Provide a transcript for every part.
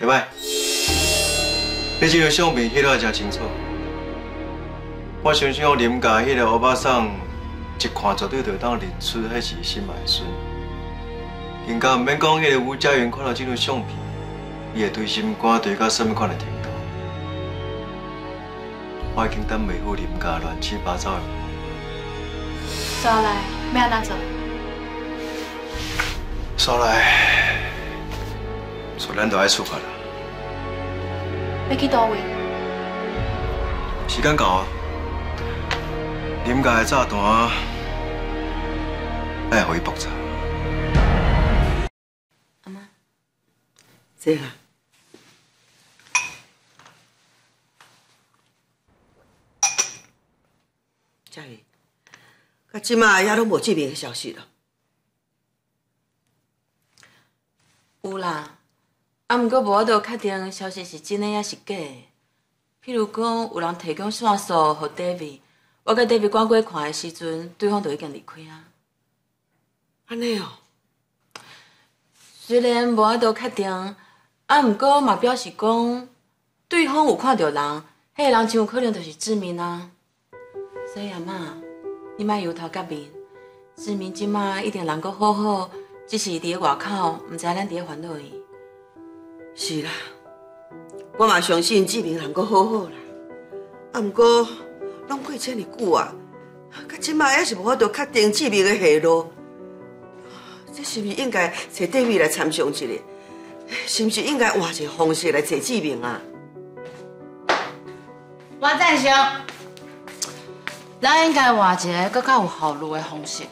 会歹，你这个相片翕得真清楚。我相信我林家迄个欧巴桑，一看绝对就当认出迄是心爱孙。更加毋免讲迄个吴家元看到这张相片，伊会对心肝对到什么款的程度？我已经等袂住林家乱七八糟的。走来，要安怎做？说来，说咱都爱出发了。要去到位？时间到啊！林家的炸弹，爱互伊爆炸。阿妈，这啦。佳怡，到即马也拢无这边的消息了。有啦，啊，毋过无法度确定消息是真的还是假的。譬如讲，有人提供线索互 David，我甲 David 赶过看的时阵，对方就已经离开啊。安尼哦，虽然无法度确定，啊，毋过嘛表示讲，对方有看到人，迄个人真有可能就是志明啊。所以阿妈，你莫油头甲面，志明即马一定人阁好好，只是伫咧外口，毋知咱伫咧烦恼伊。是啦，我嘛相信志明能够好好啦。啊，毋过拢过这么久啊，到即马还是无法度确定志明的下落。这是毋是应该找戴维来参详一下？是毋是应该换一个方式来找志明啊？我赞成，咱应该换一个更较有效率的方式，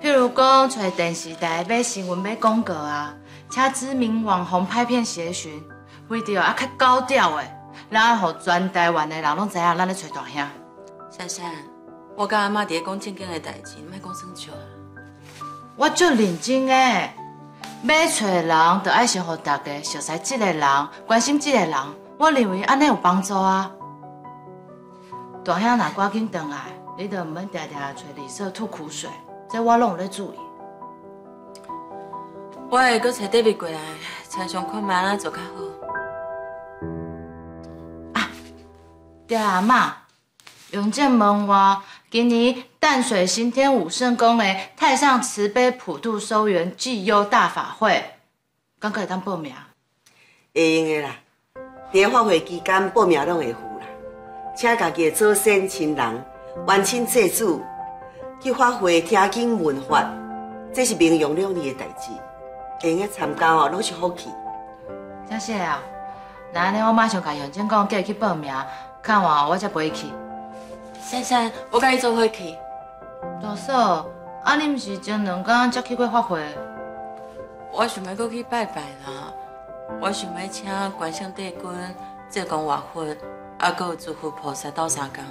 譬如讲找电视台买新闻、买广告啊，请知名网红拍片协寻，为着啊较高调的，然后全台湾的人拢知影咱咧找大兄。珊珊，我甲阿妈伫咧讲正经的代志，莫讲耍笑啊。我足认真诶，要找人，就爱先互大家熟悉即个人，关心即个人，我认为安尼有帮助啊。大兄若赶紧回来，你就毋免常常找李瑟吐苦水，这我拢有咧注意。我会搁找 David 过来，参详看卖安怎做较好。啊对阿妈，永健问我，今年淡水新天武圣宫的太上慈悲普渡收元济忧大法会，敢可会当报名？会用的啦，伫法会期间报名拢会付啦，请家己的祖先亲人、冤亲债主去法会听经闻法，这是名扬两利的代志。会用参加哦，拢是福气。真谢啊！那安尼我马上甲永健讲叫伊去报名，看完我才陪伊去。珊珊，我甲你做伙去。大嫂，啊你毋是前两天才去过法会？我想要搁去拜拜啦。我想要请关圣帝君、济公活佛，啊，搁有诸佛菩萨斗相共，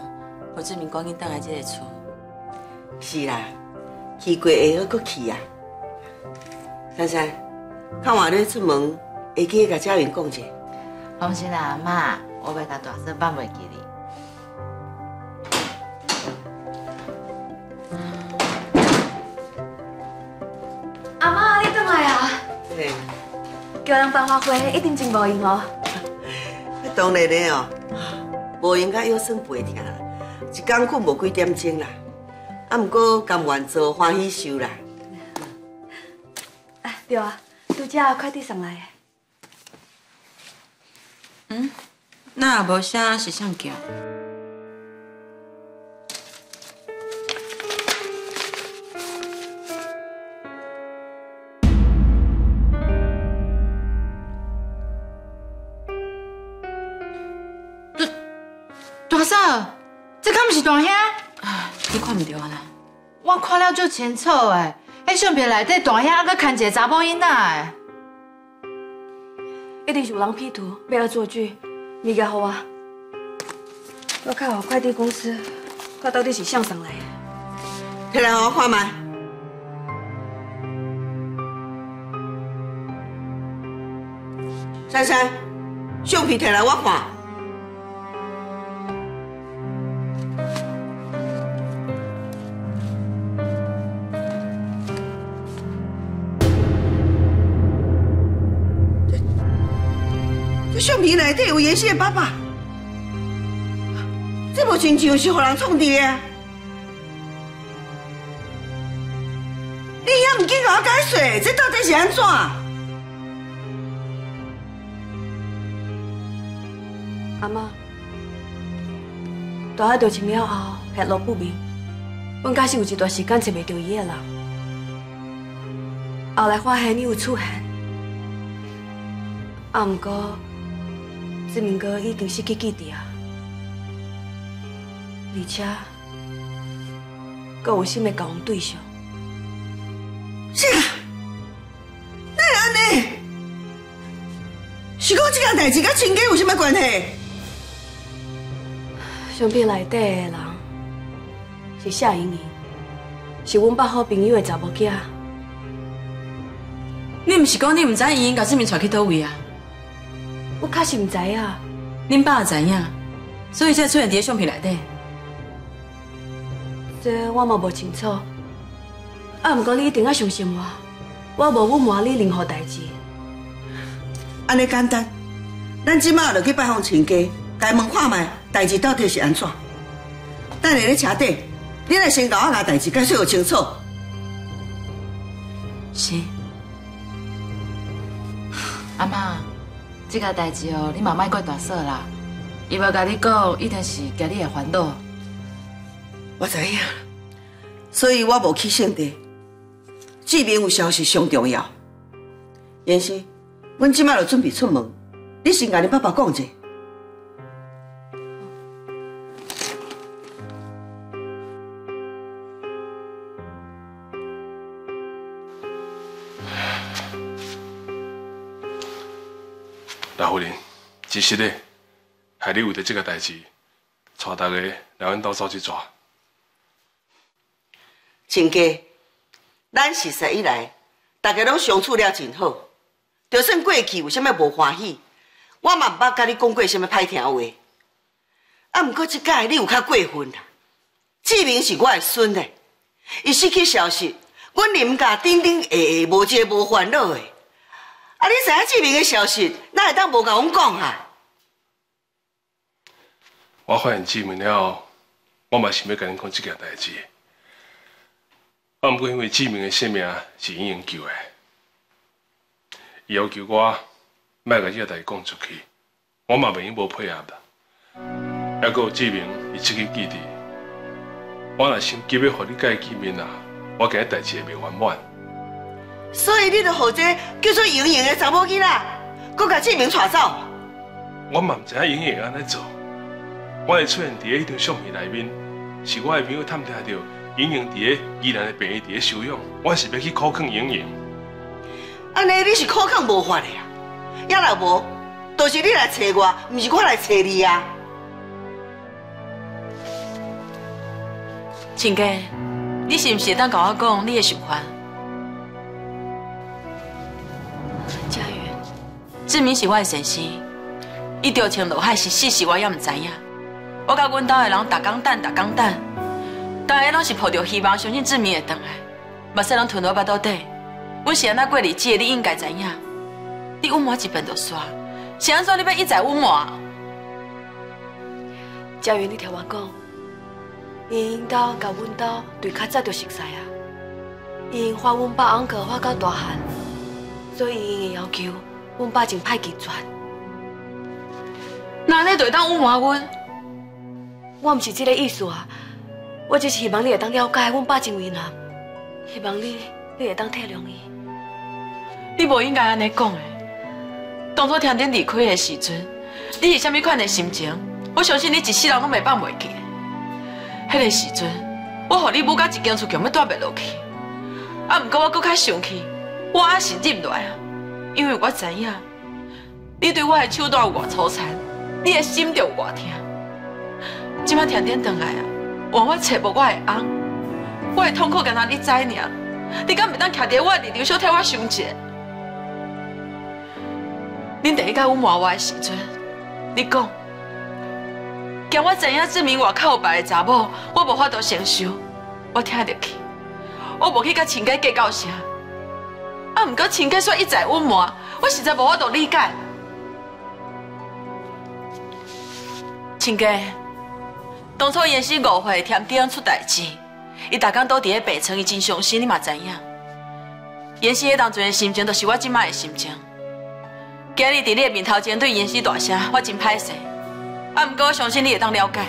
我志明赶紧倒来这个厝。是啦，去过会好搁去啊。珊珊，看完你出门，会记甲佳云讲者。放心啦，阿妈，我袂甲大嫂放袂记你。阿妈，你倒来啊？对，叫人办花会一定真无用哦。你当然嘞哦，无应该腰酸背痛啦，一工困无几点钟啦。啊，毋过甘愿做欢喜受啦。啊，对啊，拄则快递送来的。嗯，那也无啥是啥叫？大嫂，这敢毋是大兄？啊，你看唔到啊啦？我看了足清楚的，迄相片内底大兄还搁牵一个查某囡仔的。一定是有人 P 图，要来做剧，物件好啊。我看好快递公司，看到底是谁送来的。摕来互我看卖。珊珊，相片摕来我看。相片内底有妍希的爸爸，这无亲像是互人创的啊！你遐唔紧甲我解释，这到底是安怎？阿妈，大海着清了后，下落不明。阮假是有一段时间找袂到伊的人，后来发现你有出现，啊，毋过志明哥已经失去记忆啊，而且，阁有心要交往对象。是啊，哪会安尼？是讲这件代志甲亲家有啥物关系？相片内底的人是夏莹莹，是阮爸好朋友的查某囝。你毋是讲你毋知伊因甲志明带去倒位啊？我确实唔知啊，恁爸也知影，所以才出现伫相片内底。这我嘛无清楚。啊，毋过你一定要相信我，我无隐瞒你任何代志。安尼简单，咱即马就去拜访亲家，该问看卖代志到底是安怎？等下咧车底，你来先甲我把代志解释清楚。是，阿妈，这个代志哦，你嘛莫过大说啦。伊要甲你讲，一定是家你的烦恼。我知影，所以我无去圣地。志明有消息上重要。妍希，阮即卖就准备出门，你先甲你爸爸讲者。其实呢，害你为着这个代志，带大家来阮兜走一抓。亲家，咱实实以来，大家拢相处了真好。就算过去有啥物无欢喜，我嘛毋捌甲你讲过啥物歹听话。啊，毋过即届你有较过分啦。志明是我的孙嘞，伊失去消息，阮林家顶顶下下无一个无烦恼的。啊，你知影志明的消息，哪会当无甲阮讲啊？我发现志明了后，我嘛想要甲恁讲这件代志。啊，毋过因为志明的性命是英英救的，伊要求我卖甲这个代志讲出去，我嘛袂用无配合啦。还佫有志明伊失去记忆，我若想急要互你甲伊见面啊，我惊代志也袂圆满。所以你就互这叫做莹莹的查某囡仔，搁甲志明带走。我嘛毋知影莹莹会安尼做，我会出现伫迄张相片内面，是我的朋友探听到莹莹伫咧宜兰的病院伫咧收养，我是要去考劝莹莹。安尼你是口抗无法的啊，也若无，都是你来找我，毋是我来找你啊。亲家，你是毋是会当甲我讲你的想法？佳云，志明是我的先生，伊着情落海是死死我也毋知影。我甲阮兜的人逐工等，逐工等，大家拢是抱着希望，相信志明会回来。目屎拢吞落巴肚底，阮是安怎过日子的，你应该知影。你隐瞒一遍就煞，是安怎你要一再隐瞒？佳云，你听我讲，因因兜甲阮兜对较早就熟悉啊。因发阮爸翁哥发到大汉，所以因的要求阮爸真歹拒绝。那安尼就会当隐瞒阮？我毋是这个意思啊，我只是希望你会当了解阮爸真为难，希望你你会当体谅伊。你无应该安尼讲的。当初听恁离开的时阵，你是虾米款的心情？我相信你一世人拢袂放袂记。迄个时阵，我互你母甲一间厝强要住袂落去，啊，毋过我搁较生气，我还是忍落啊，因为我知影，你对我的手段有偌粗残，你的心就有偌痛。即摆听恁转来啊，换我找无我的翁，我的痛苦敢若你知尔，你敢袂当徛伫我的立场小替我想者？恁第一甲阮骂我的时阵，你讲，惊我知影证明外口有别的查某，我无法度承受，我听得去，我无去甲亲家计较啥。啊，毋过亲家煞一再隐瞒，我实在无法度理解。亲家，当初延禧误会天顶出代志，伊逐工倒伫咧白床，伊真伤心，你嘛知影。延禧迄当阵的心情，就是我即摆的心情。今日伫你的面头前对延禧大声，我真歹势。啊，毋过我相信你会当了解。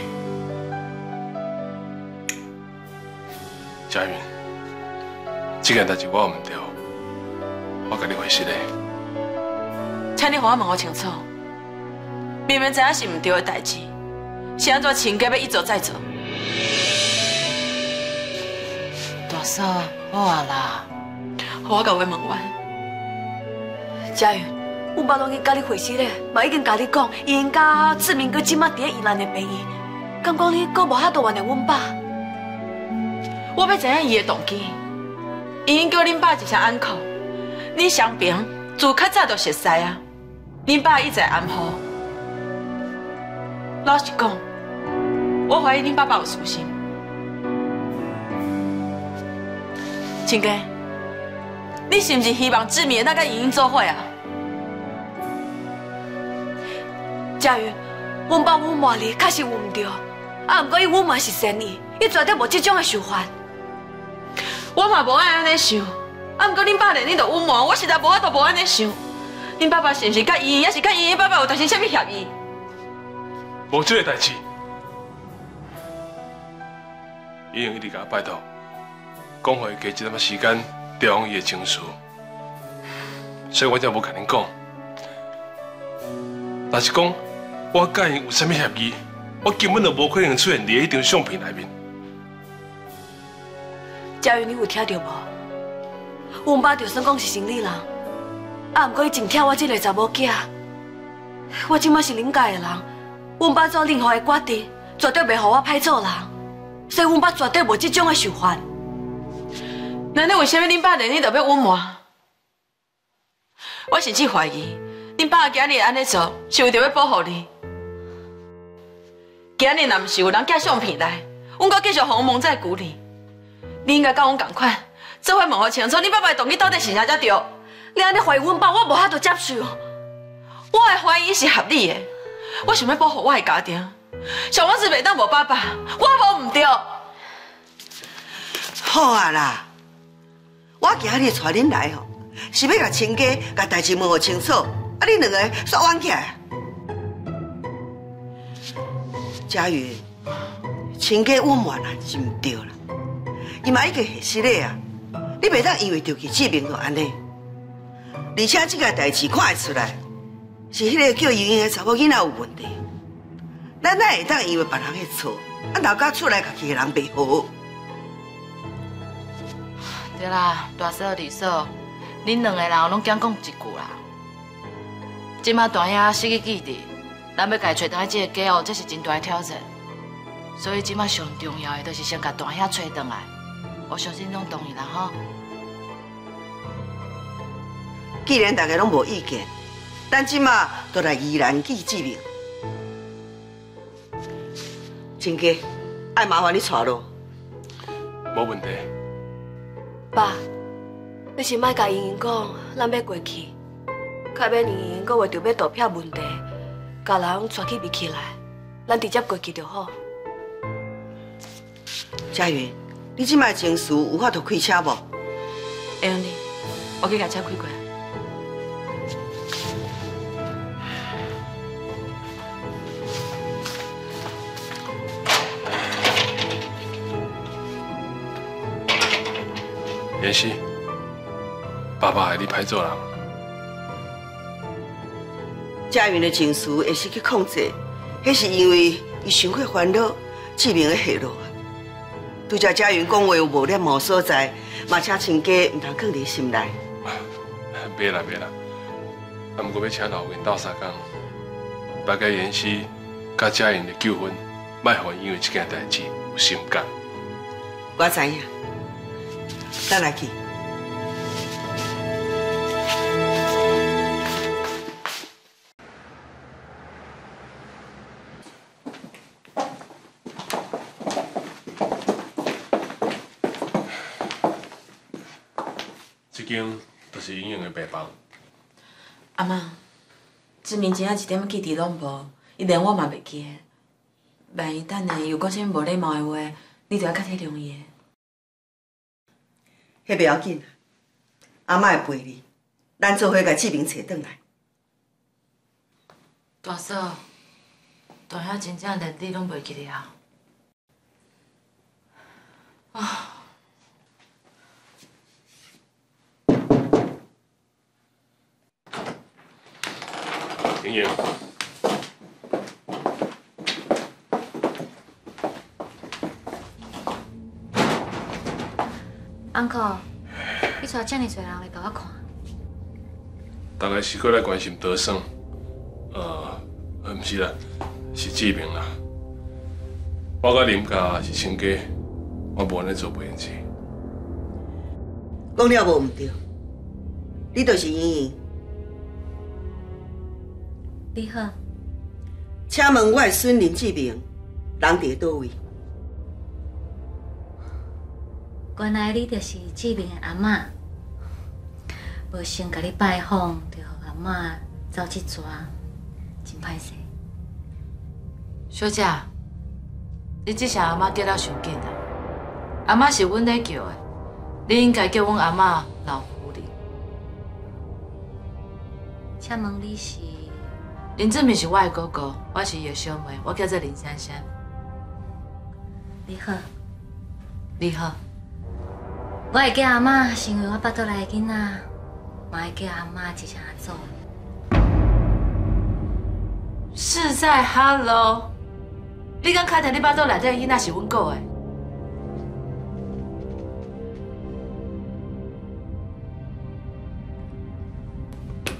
佳云，这件代志我唔对，我跟你回信咧。请你互我问我清楚，明明知影是唔对的代志，是安怎亲家要一做再做？大嫂，好啊啦，互我甲话问完。佳云，阮爸拢已经甲你回信咧，嘛已经甲你讲，因甲志明哥即马伫咧宜兰的病院，敢讲你阁无遐多原谅阮爸？我要知影伊的动机。已经叫恁爸一声安可，恁双平自较早就熟悉啊。恁爸一直安抚。老实讲，我怀疑恁爸爸有私心。亲家，你是毋是希望志明会当甲莹莹做伙啊？佳云，阮爸阮骂你确实有毋对，啊，毋过伊阮嘛是善意，伊绝对无即种的想法。我嘛无爱安尼想，啊，毋过恁爸连你都隐瞒，我实在无法度无安尼想。恁爸爸是毋是甲莹莹，也是甲莹莹爸爸有达成什么协议？无这个代志，伊用一直甲我拜托，讲互伊加一点仔时间调养伊的情绪，所以我才无甲恁讲。但是讲我甲伊有啥物协议，我根本就无可能出现伫迄张相片内面。佳云，你有听到无？阮爸就算讲是生理人，啊，毋过伊真疼我这个查某囝。我即马是恁家的人，阮爸做任何的决定，绝对袂互我歹做人。所以阮爸绝对无即种的想法。那你为什么恁爸连你都要隐瞒？我甚至怀疑，恁爸今日安尼做是为着要保护你。今日若毋是有人寄相片来，阮阁继续互蒙在鼓里。你应该甲阮共款，这回问好清楚，你爸爸的动机到底是啥才对？你安尼怀疑阮爸，我无法度接受。我的怀疑是合理的，我想要保护我的家庭，小王子袂当无爸爸，我无毋对。好啊啦，我今日带恁来吼，是要甲亲家甲代志问好清楚，啊，恁两个煞冤起来。佳云，亲家隐瞒啊是毋对啦，伊嘛已经现实咧啊，你袂当因为着去志明就安尼，而且这个代志看会出来，是迄个叫莹莹的查某囡仔有问题，咱哪会当因为别人的错，啊闹到出来甲其他人袂好？对啦，大嫂、二嫂，恁两个人拢讲讲一句啦。即马大兄失去记忆，咱要家找到这个家伙，这是真大的挑战。所以即马上重要的，就是先甲大兄找倒来。我相信拢同意啦吼。既然大家拢无意见，咱即马就来宜兰记志明。亲家，爱麻烦你带路。无问题。爸，你是莫甲莹莹讲，咱要过去，较免莹莹搁为着要躲避问题，甲人带去逼起来，咱直接过去就好。佳云，你即摆情绪有法度开车无？会用你，我去甲车开过来。妍希，爸爸害你歹做人，佳云的情绪会失去控制，迄是因为伊想过烦恼志明的下落啊。拄则佳云讲话有无念无所在，嘛请亲家毋通放伫心内。别啦别啦，啊，毋过要请老员斗相共，大家妍希甲佳颖的纠纷，莫互因为这件代志有心结。我知影，咱来去。这间就是莹莹的病房，阿妈，志明今仔一点记忆拢无，伊连我嘛袂记得。万一等下有讲啥无礼貌的话，你就要较体谅伊迄不要紧啦，阿嬷会陪你，咱做伙甲志明找转来。大嫂，大兄真正连你拢袂记得啊？啊！莹莹，uncle，你带这么多人来给我看，大概是过来关心德胜，呃，呃，毋是啦，是志明啦。我甲林家是亲家，我无安尼做袂用钱。讲了无毋对，你就是莹莹。你好，请问我的孙林志明，人伫倒位？原来你就是志明的阿嬷，无先甲你拜访，就互阿嬷走一逝，真歹势。小姐，你这声阿妈叫了伤紧啊！阿妈是阮咧叫的，你应该叫阮阿嬷老夫人。请问你是？林志明是我的哥哥，我是伊的小妹，我叫做林珊珊。你好，你好，我会叫阿嬷，是因为我巴肚内的囡仔，我会叫阿嬷一声阿祖。是在 Hello。你敢确定你巴肚内底的囡仔是阮哥的？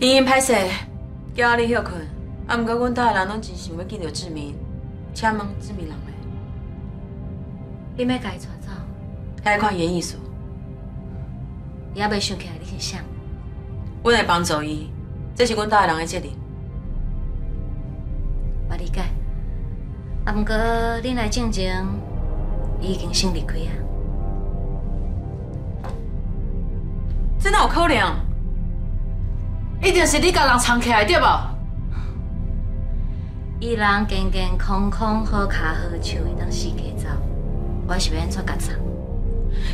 莹莹歹势，叫你休困。啊，毋过阮家的人拢真想要见到志明，请问志明人咧？你要甲伊带走，来看伊的意思，伊还袂想起来你是谁。阮会帮助伊，这是阮家的人的责任。我理解。啊，毋过恁来进前，伊已经先离开啊。这哪有可能？一定是你甲人藏起来对无？伊人健健康康、好脚好手会当四界走，我是要安怎甲藏？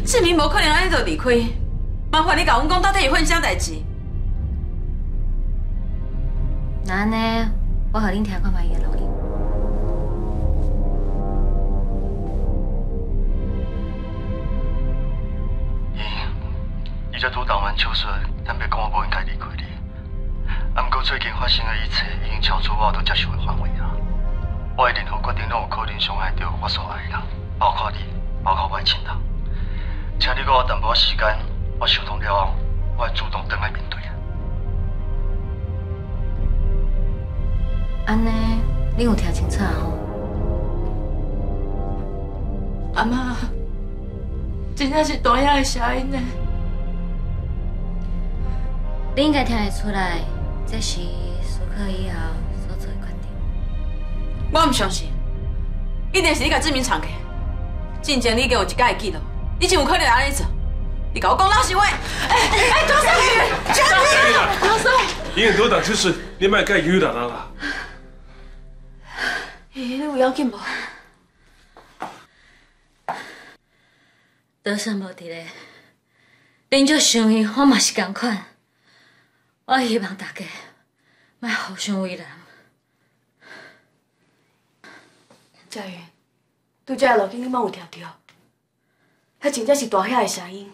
志明无可能安尼就离开。麻烦你甲阮讲，到底有发生啥代志？那安尼，我互恁听看卖伊的录音。伊，伊才拄动完手术，咱别讲我无应该离开你。啊，毋过最近发生的一切已经超出我能接受的范围啊！我的任何决定拢有可能伤害到我所爱的人，包括你，包括我的亲人。请你给我淡薄时间，我想通了后，我会主动回来面对啊。安尼，你有听清楚吼？阿妈，真正是大爷的声音呢。你应该听得出来，这是苏克以后所做的决定。我不相信，一定是你甲志明藏起。进前你给我一届的记录，你真有可能安尼做。你搞我讲老实话。哎哎，多少元？多少？莹莹多档就是你莫甲伊有人啦。咦，你有要紧无？德胜无伫咧，恁就想伊，我嘛是共款。我希望大家卖互相为难。佳云，拄则录音你莫有听到？迄真正是大兄的声音。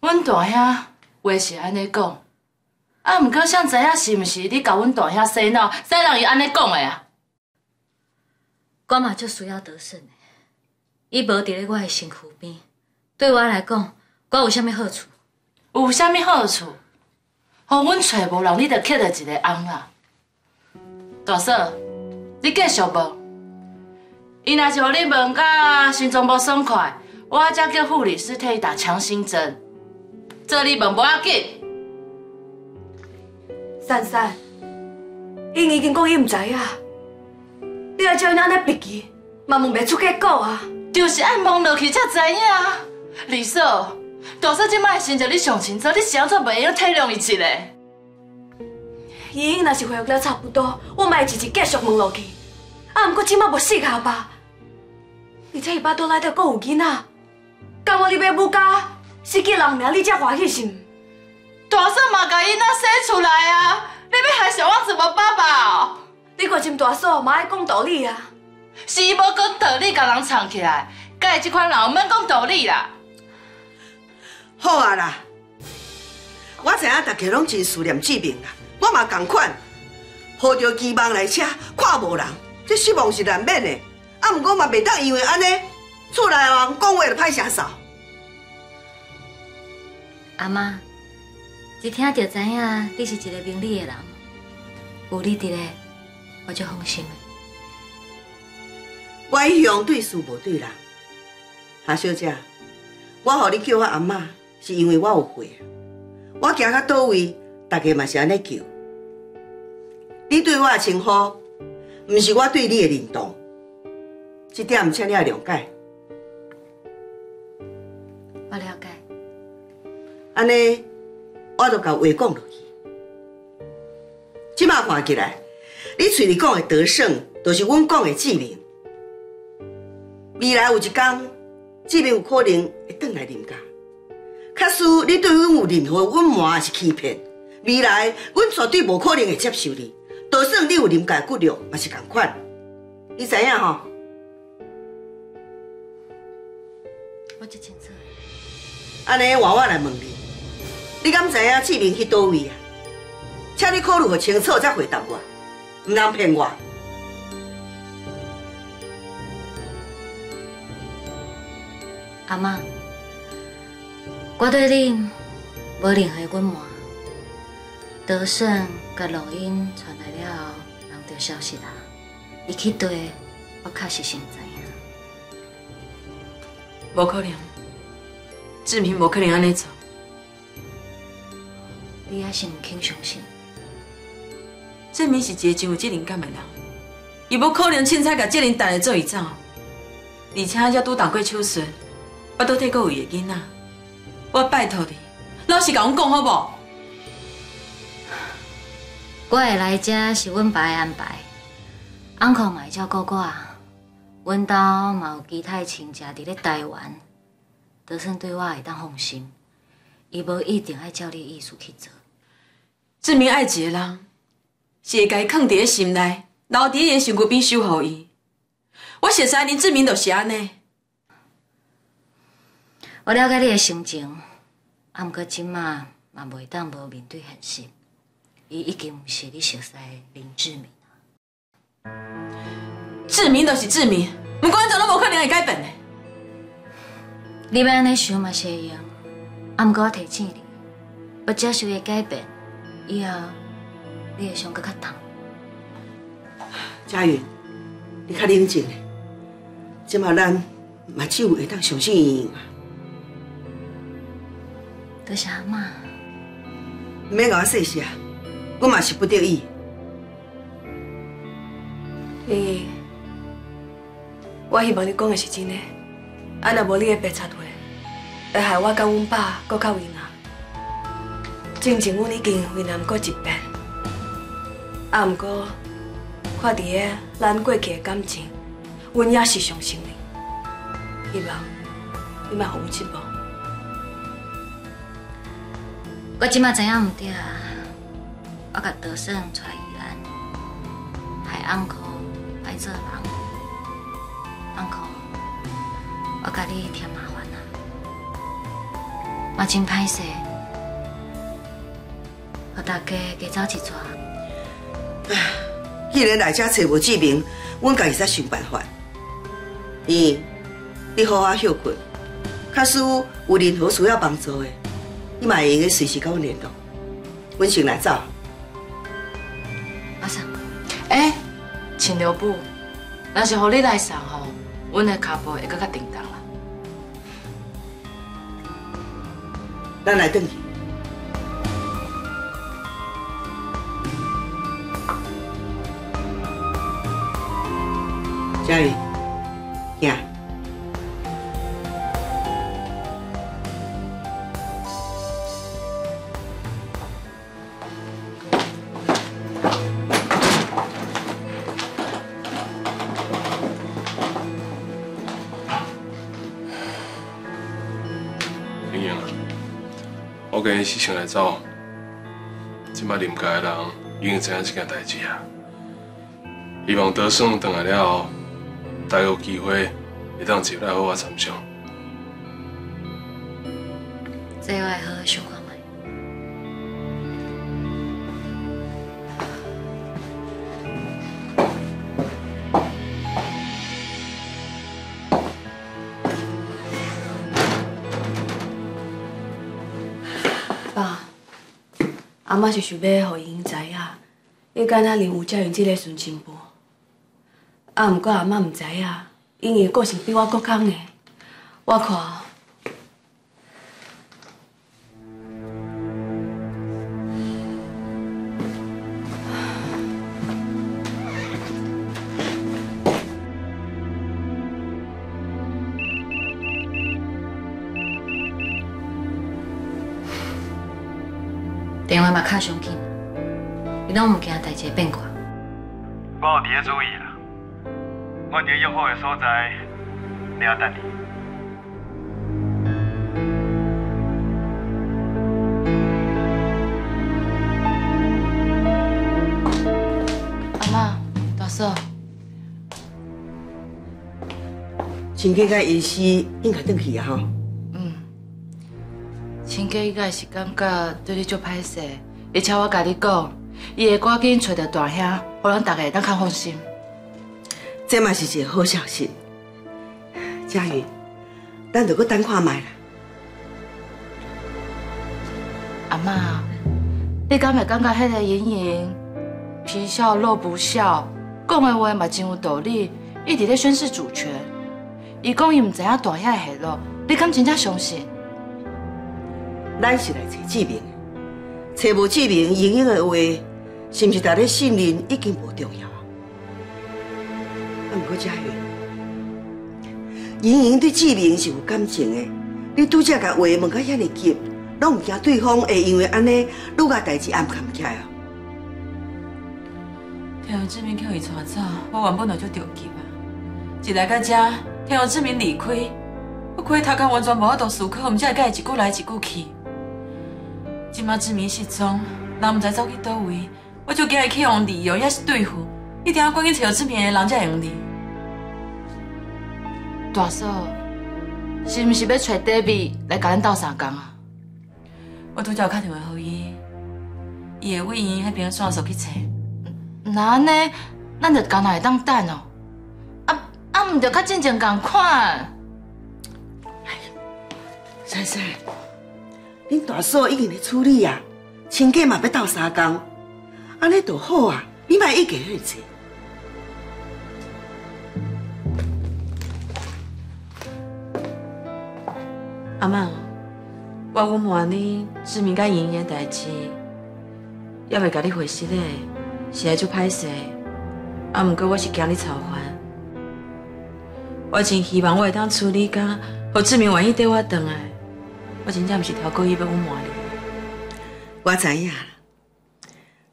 阮大兄话是安尼讲，啊，毋过想知影是毋是你甲阮大兄洗脑，使人伊安尼讲的啊？我嘛足需要德胜的，伊无伫咧我的身躯边，对我来讲，我有啥物好处？有啥物好处？互阮找无人，你着捡着一个翁啦。大嫂，你继续无？伊若是互你问甲心脏无爽快，我才叫护理师替伊打强心针。这你问无要紧。珊珊，因已经讲伊毋知影，你还叫伊安尼逼伊，嘛问袂出结果啊！就是爱问落去才知影。李嫂，大嫂即摆的心情你上清楚，你是安怎袂会晓体谅伊一下？伊若是恢复了差不多，我嘛会一直继续问落去。啊，毋过即摆无适合吧？而且伊巴倒来着，阁有囡仔，干我你要母家失去人名，你才欢喜是毋？大嫂嘛，甲囡仔生出来啊！你要害小王子无爸爸？你看真大嫂嘛爱讲道理啊！是伊无讲道理，甲人藏起来。甲伊即款人，唔免讲道理啦。好啊啦，我知影大家拢真思念志明啦，我嘛共款，抱着期望来车，看无人，这失望是难免的。啊，毋过嘛袂当因为安尼，厝内人讲话就歹声扫。阿妈，一听就知影你是一个明理的人，有你伫咧，我就放心了。我一向对事无对人，夏小姐，我互你叫我阿妈，是因为我有悔。我行到倒位，大家嘛是安尼叫。你对我的称呼，毋是我对你的认同，这点请你要谅解。我了解。安尼，我就甲话讲落去。即马看起来，你嘴里讲的得胜，都是阮讲的志明。未来有一天，志明有可能会转来林家。假使你对阮有任何隐瞒还是欺骗，未来阮绝对无可能会接受你。就算你有林家骨肉，嘛是共款。你知影吼？我真清楚。安尼，换我来问你，你敢知影志明去倒位啊？请你考虑好清楚再回答我，唔通骗我。阿妈，我对恁无任何隐瞒。德胜甲录音传来了后，人就消息啦。伊去对，我确实先知影。无可能，志明无可能安尼做。你还是唔肯相信？证明是一个真有责任感的人，伊无可能凊彩甲责任担来做伊走，而且还拄动过手术，巴肚体阁有伊的囡仔。我拜托你，老实甲阮讲好无？我会来遮是阮爸的安排，安可嘛会照顾我。阮兜嘛有其他亲戚伫咧台湾，就算对我会当放心，伊无一定爱照你意思去做。志明爱一个人，是会甲伊藏伫咧心内，留伫伊身躯边守护伊。我熟悉林志明就是安尼。我了解你的心情，啊，毋过即马嘛袂当无面对现实。伊已经毋是你熟悉的林志明啊。志明就是志明，毋管怎拢无可能会改变的。你要安尼想嘛是会用，啊，毋过我提醒你，要接受伊的改变，以后你会想搁较重。佳云，你较冷静咧，即马咱嘛只有会当相信伊啊。多谢阿妈。毋免甲我细谢。我嘛是不得已。你，我希望你讲的是真的。啊，若无你的白插话，会害我甲阮爸搁较为难。真正阮已经为难过一遍。啊，毋过看伫个咱过去的感情，阮也是相信你。希望你莫互阮失望。我即马知影毋对啊。我甲德胜出来宜兰，害安可歹做人，安可，我甲你添！我真歹势，和大家加走一撮。既然来遮找无志明，阮家己再想办法。你，你好好休困。假使有任何需要帮助的，你嘛会随时甲阮联络。阮先来走。哎，秦留步，若是互你来送吼，阮的脚步会更加叮当啦。咱来转去。佳宇，行。我跟伊是想来走，即摆林家的人已经知影这件代志啊。希望德胜回来了后，大家有机会会当接来好我参详。这我会好好想阿妈是想要互因知影，伊敢若另有遮样即个孙亲婆。啊，毋过阿妈毋知影，因伊个性比我搁空的。我看，电话嘛较相紧，伊拢毋惊代志会变卦。我有伫咧注意啦，我伫约好的所在，你要等你。阿妈、大嫂，亲家甲医师应该转去啊吼。应该是感觉对你足歹势，而且我甲你讲，伊会赶紧找到大兄，互咱大家当较放心。这嘛是一个好消息。佳云，咱就搁等看卖啦。阿妈，你敢会感觉迄个莹莹皮笑肉不笑，讲的话嘛真有道理，一直咧宣示主权。伊讲伊毋知影大兄的下落，你敢真正相信？咱是来找志明，找无志明，莹莹的话，是毋是大家信任已经无重要啊？啊，毋过佳云，莹莹对志明是有感情的，你拄则甲话问到遐尼急，拢毋惊对方会因为安尼，愈甲代志暗藏起来啊？听到志明叫伊带走，我原本就足着急啊。一来到遮，听到志明离开，我开头壳完全无法度思考，毋知会甲伊一句来一句去。即马志明失踪，人毋知走去倒位，我就惊伊去用利用，也是对付，一定要赶紧找到志明的人才会用哩。大嫂，是毋是要找 David 来甲咱斗相共啊？我拄则有打电话给伊，伊会为伊迄边线索去找。那安尼，咱就干那会当等哦。啊啊，毋着较进前共款。珊珊，恁大嫂已经咧处理啊，亲家嘛要斗三工，安尼就好啊，你莫一个人做。阿妈，我阮问你，志明甲莹莹的代志，也未甲你回实咧，是爱足歹势。啊，毋过我是惊你操烦，我真希望我会当处理甲，互志明愿意缀我转来。我真正毋是挑故意要隐瞒你。我知影啦，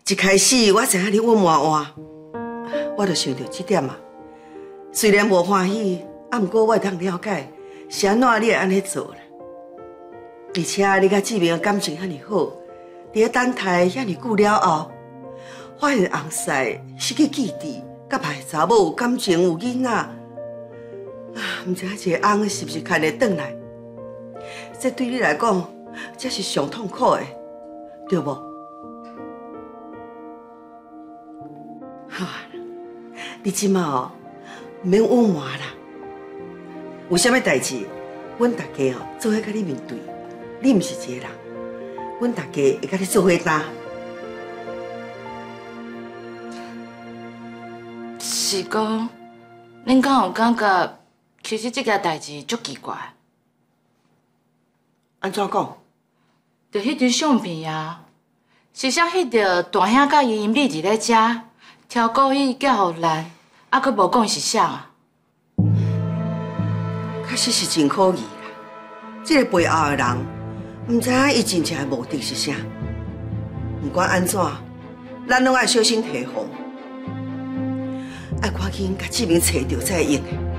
一开始我知影你隐瞒我，我就想到这点啊。虽然无欢喜，啊，毋过我会当了解是安怎你会安尼做啦。而且你甲志明感情遐尼好，伫咧等待遐尼久了后，发现红婿失去记忆，甲别查某有感情有囡仔，啊，毋知影一个翁是毋是看会转来？这对你来讲，这是上痛苦的，对无？好，你即马哦，毋免隐瞒啦。有啥物代志，阮大家哦做伙甲你面对。你毋是一个人，阮大家会甲你做伙担。是讲，恁敢有感觉，其实这件代志足奇怪？安怎讲？就迄张相片啊，是写迄个大兄甲伊秘伫咧遮，超故意寄互咱，啊，佫无讲是啥啊？确实是真可疑啦。这个背后的人，毋知影伊真正的目的是啥。毋管安怎，咱拢爱小心提防，爱赶紧甲志明找着才会用的。